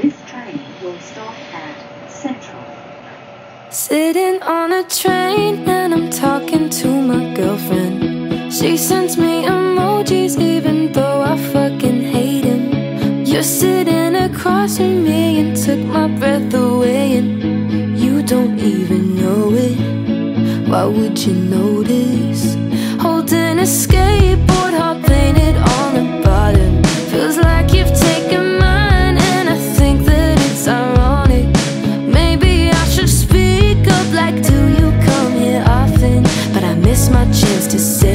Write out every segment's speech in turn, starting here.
This train will stop at Central. Sitting on a train and I'm talking to my girlfriend. She sends me emojis even though I fucking hate him. You're sitting across from me and took my breath away and you don't even know it. Why would you notice? chance to say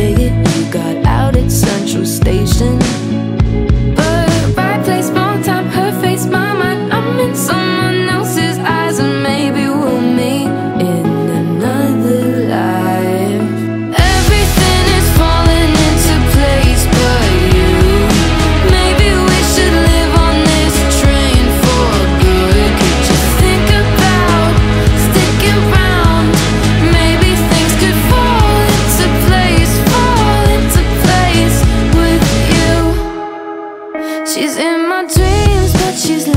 She's in my dreams, but she's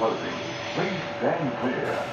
closing. Please stand clear.